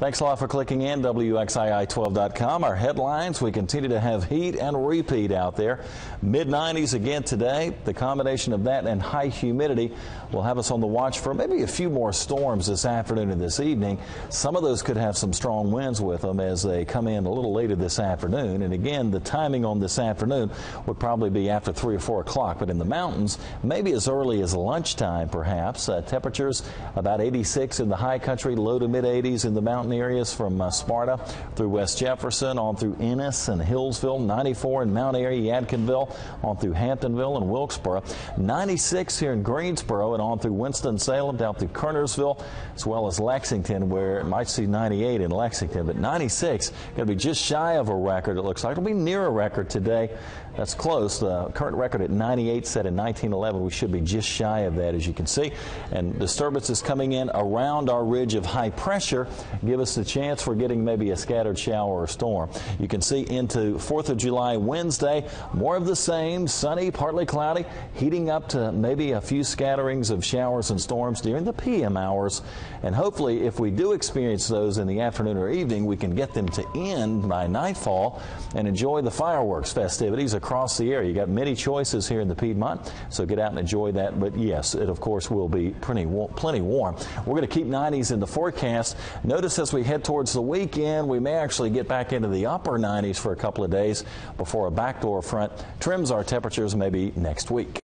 Thanks a lot for clicking in. WXII12.com. Our headlines we continue to have heat and repeat out there. Mid 90s again today. The combination of that and high humidity will have us on the watch for maybe a few more storms this afternoon and this evening. Some of those could have some strong winds with them as they come in a little later this afternoon. And again, the timing on this afternoon would probably be after 3 or 4 o'clock. But in the mountains, maybe as early as lunchtime perhaps. Uh, temperatures about 86 in the high country, low to mid 80s in the mountains mountain areas from uh, Sparta through West Jefferson on through Ennis and Hillsville, 94 in Mount Airy, Yadkinville, on through Hamptonville and Wilkesboro, 96 here in Greensboro and on through Winston-Salem down through Kernersville, as well as Lexington, where it might see 98 in Lexington, but 96 going to be just shy of a record. It looks like it'll be near a record today. That's close. The current record at 98 set in 1911. We should be just shy of that, as you can see. And disturbances coming in around our ridge of high pressure give us a chance for getting maybe a scattered shower or storm. You can see into 4th of July Wednesday, more of the same, sunny, partly cloudy, heating up to maybe a few scatterings of showers and storms during the PM hours. And hopefully, if we do experience those in the afternoon or evening, we can get them to end by nightfall and enjoy the fireworks festivities across the area. You got many choices here in the Piedmont, so get out and enjoy that. But yes, it of course will be plenty, plenty warm. We're going to keep 90s in the forecast. Notice as we head towards the weekend, we may actually get back into the upper 90s for a couple of days before a backdoor front trims our temperatures maybe next week.